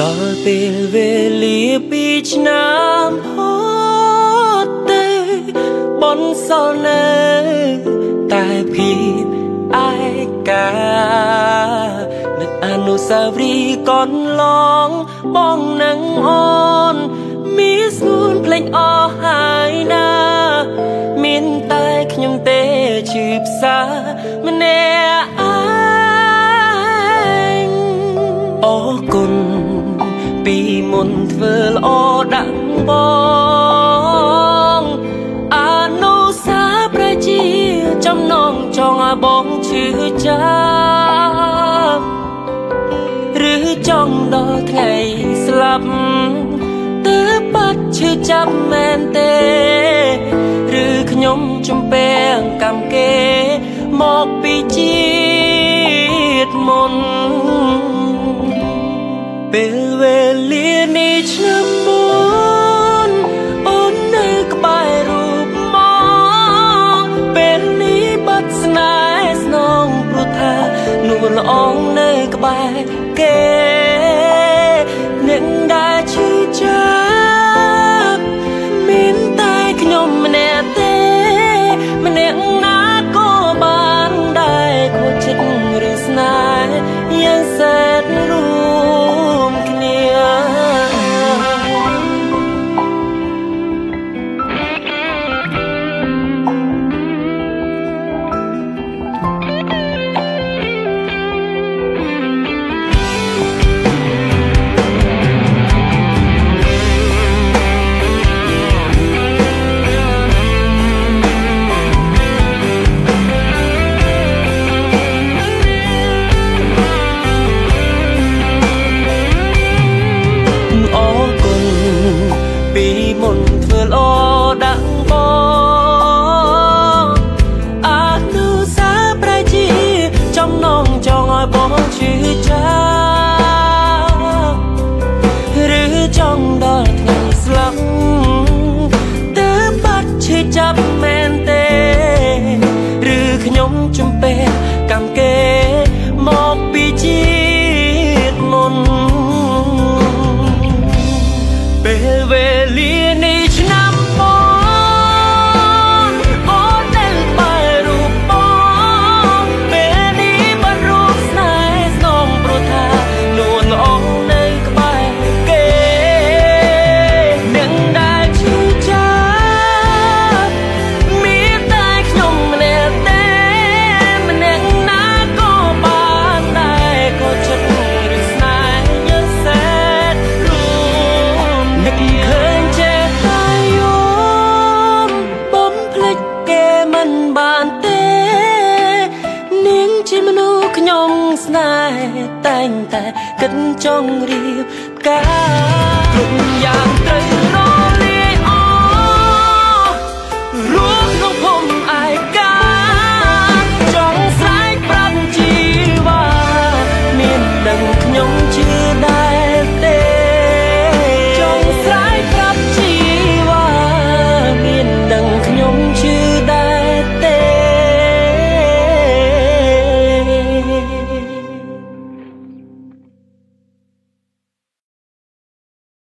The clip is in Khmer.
ដល់ពេលវេលាពីឆ្នាំផុតទេបនសល់នៅតែភាពឯកា នឹកអនុស្សាវរីយ៍កនឡងបងនឹងអូនមានស្ងួនភ្លេចអស់ហើយណា មានតែខ្ញុំទេឈឺផ្សាម្នាក់ឯងអរគុណពីមុនធ្វើល្អដាក់បងអនុសាប្រជាចំណងចង់ឲ្យបងឈឺចាប់ឬ ចង់ដល់ថ្ងៃស្លាប់ទើបបាត់ឈឺចាប់មែនទេ ឬខ្ញុំចំពេងកម្មគេ មកពីជាតិមុនពេលវេលានេះឆ្នាំ នួនល្អងនៅក្បែរគេ ពីមុន ខ្ញុំស្នេហ៍តែងតែគិតចង់រៀបការគ្រប់